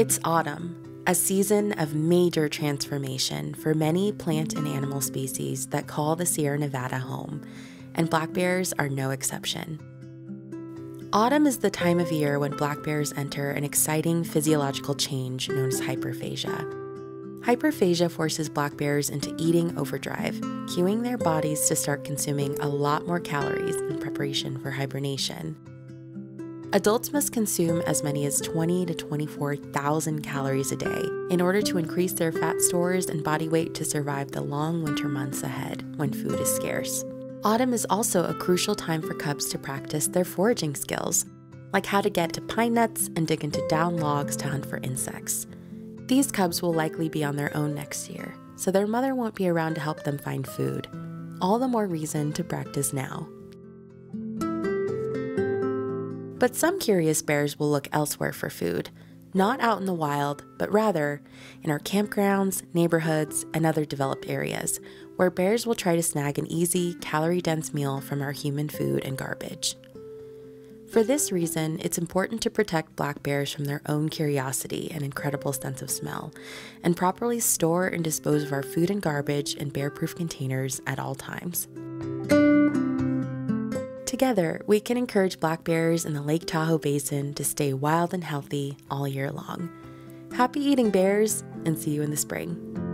It's autumn, a season of major transformation for many plant and animal species that call the Sierra Nevada home, and black bears are no exception. Autumn is the time of year when black bears enter an exciting physiological change known as hyperphagia. Hyperphagia forces black bears into eating overdrive, cueing their bodies to start consuming a lot more calories in preparation for hibernation. Adults must consume as many as 20 to 24,000 calories a day in order to increase their fat stores and body weight to survive the long winter months ahead when food is scarce. Autumn is also a crucial time for cubs to practice their foraging skills, like how to get to pine nuts and dig into down logs to hunt for insects. These cubs will likely be on their own next year, so their mother won't be around to help them find food. All the more reason to practice now. But some curious bears will look elsewhere for food, not out in the wild, but rather in our campgrounds, neighborhoods, and other developed areas, where bears will try to snag an easy, calorie dense meal from our human food and garbage. For this reason, it's important to protect black bears from their own curiosity and incredible sense of smell, and properly store and dispose of our food and garbage in bear proof containers at all times. Together, we can encourage black bears in the Lake Tahoe Basin to stay wild and healthy all year long. Happy eating, bears, and see you in the spring.